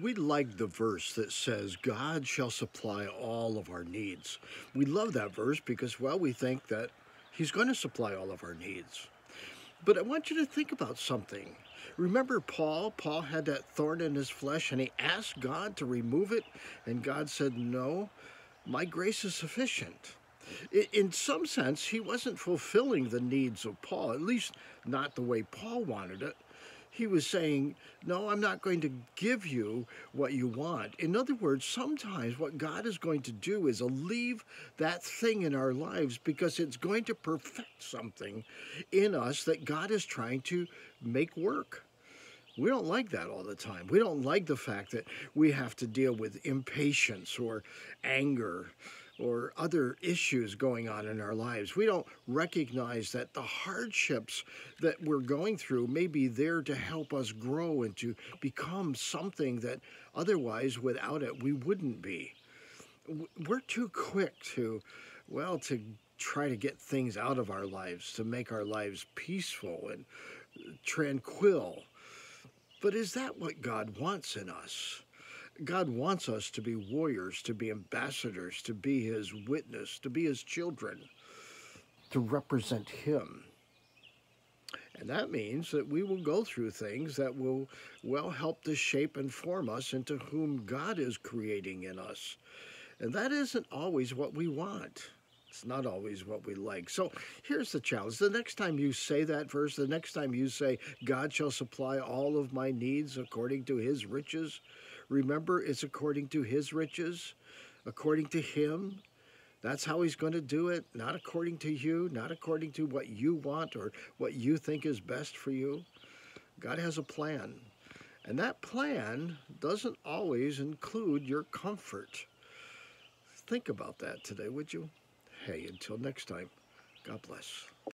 We like the verse that says, God shall supply all of our needs. We love that verse because, well, we think that He's going to supply all of our needs. But I want you to think about something. Remember Paul? Paul had that thorn in his flesh and he asked God to remove it, and God said, No, my grace is sufficient. In some sense, he wasn't fulfilling the needs of Paul, at least not the way Paul wanted it he was saying, No, I'm not going to give you what you want. In other words, sometimes what God is going to do is leave that thing in our lives because it's going to perfect something in us that God is trying to make work. We don't like that all the time. We don't like the fact that we have to deal with impatience or anger or other issues going on in our lives. We don't recognize that the hardships that we're going through may be there to help us grow and to become something that otherwise, without it, we wouldn't be. We're too quick to, well, to try to get things out of our lives, to make our lives peaceful and uh, tranquil. But is that what God wants in us? God wants us to be warriors, to be ambassadors, to be His witness, to be His children, to represent Him. And that means that we will go through things that will well help to shape and form us into whom God is creating in us. And that isn't always what we want. It's not always what we like. So here's the challenge. The next time you say that verse, the next time you say, God shall supply all of my needs according to his riches, Remember, it's according to his riches, according to him. That's how he's going to do it, not according to you, not according to what you want or what you think is best for you. God has a plan. And that plan doesn't always include your comfort. Think about that today, would you? Hey, until next time, God bless.